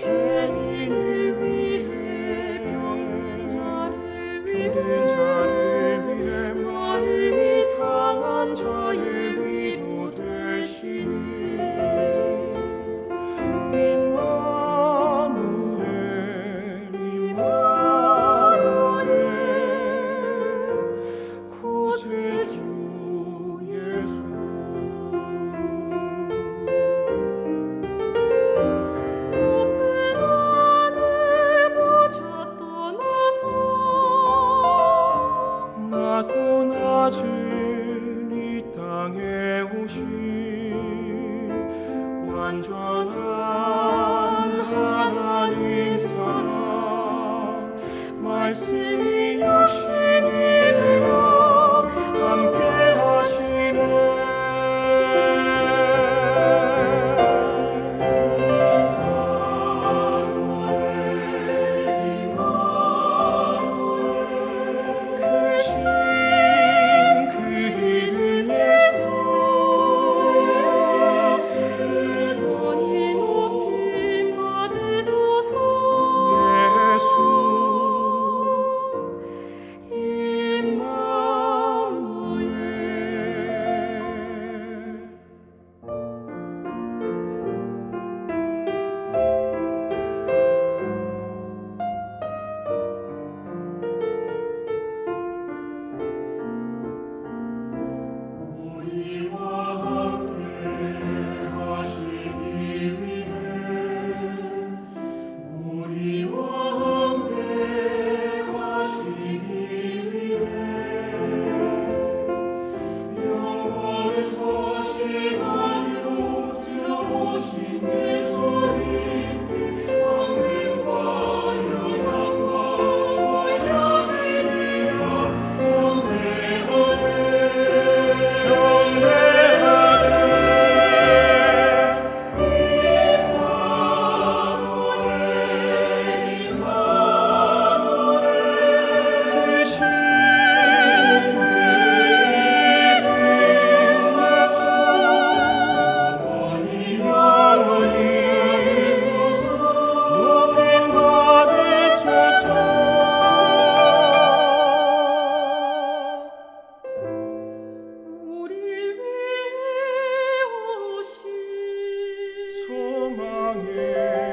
true. sin. Longing.